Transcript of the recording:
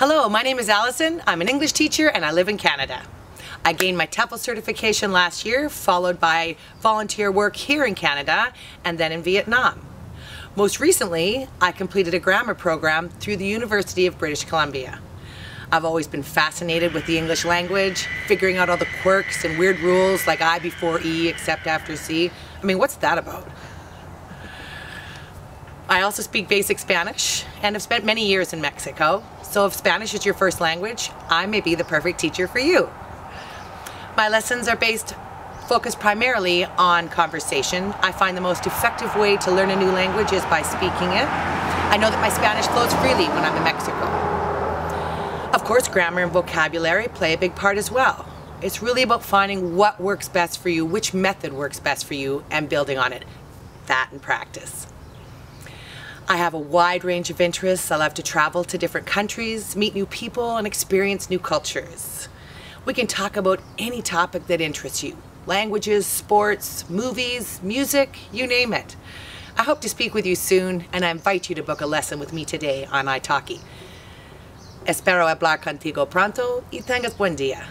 Hello, my name is Allison. I'm an English teacher and I live in Canada. I gained my TEFL certification last year, followed by volunteer work here in Canada and then in Vietnam. Most recently, I completed a grammar program through the University of British Columbia. I've always been fascinated with the English language, figuring out all the quirks and weird rules like I before E except after C. I mean, what's that about? I also speak basic Spanish and have spent many years in Mexico. So if Spanish is your first language, I may be the perfect teacher for you. My lessons are based focused primarily on conversation. I find the most effective way to learn a new language is by speaking it. I know that my Spanish flows freely when I'm in Mexico. Of course, grammar and vocabulary play a big part as well. It's really about finding what works best for you, which method works best for you, and building on it. That and practice. I have a wide range of interests. I love to travel to different countries, meet new people, and experience new cultures. We can talk about any topic that interests you. Languages, sports, movies, music, you name it. I hope to speak with you soon, and I invite you to book a lesson with me today on italki. Espero hablar contigo pronto y tengas buen día.